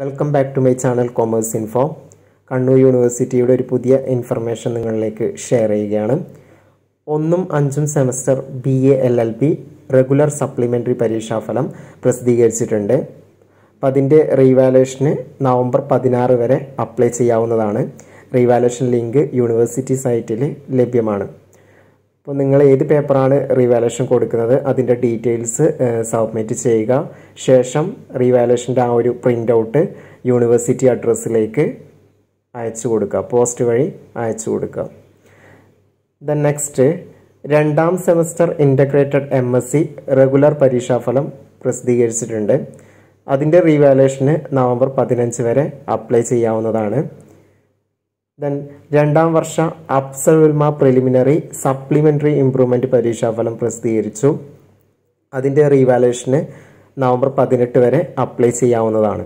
Welcome back to my channel commerce info Kannur യൂണിവേഴ്സിറ്റിയുടെ ഒരു പുതിയ ഇൻഫർമേഷൻ നിങ്ങളിലേക്ക് ഷെയർ ചെയ്യുകയാണ്. ഒന്നും അഞ്ചും semester B A L L B regular supplementary പരീക്ഷാഫലം പ്രസിദ്ധീകരിച്ചിട്ടുണ്ട്. അപ്പം അതിന്റെ റീവാലുവേഷന് നവംബർ പതിനാറ് വരെ അപ്ലൈ ചെയ്യാവുന്നതാണ്. റീവാലുവേഷൻ ലിങ്ക് യൂണിവേഴ്സിറ്റി സൈറ്റിൽ ലഭ്യമാണ്. അപ്പോൾ നിങ്ങൾ ഏത് പേപ്പറാണ് റീവാലുവേഷൻ കൊടുക്കുന്നത്? അതിന്റെ ഡീറ്റെയിൽസ് സബ്മിറ്റ് ചെയ്യുക. ശേഷം റീവാലുവേഷന്റെ ആ ഒരു പ്രിന്റ് ഔട്ട് യൂണിവേഴ്സിറ്റി അഡ്രസ്സിലേക്ക് അയച്ചു കൊടുക്കുക. പോസ്റ്റ് വഴി അയച്ചു കൊടുക്കുക. ദ നെക്സ്റ്റ് രണ്ടാം semester integrated M S C regular പരീക്ഷാഫലം പ്രസിദ്ധീകരിച്ചിട്ടുണ്ട്. അതിന്റെ റീവാലുവേഷന് നവംബർ പതിനഞ്ച് വരെ അപ്ലൈ ചെയ്യാവുന്നതാണ്. ദെൻ രണ്ടാം വർഷ അപ്സൽമ പ്രിലിമിനറി സപ്ലിമെന്ററി ഇംപ്രൂവ്മെന്റ് പരീക്ഷാഫലം പ്രസിദ്ധീകരിച്ചു. അതിന്റെ റീവാലുവേഷന് നവംബർ പതിനെട്ട് വരെ അപ്ലൈ ചെയ്യാവുന്നതാണ്.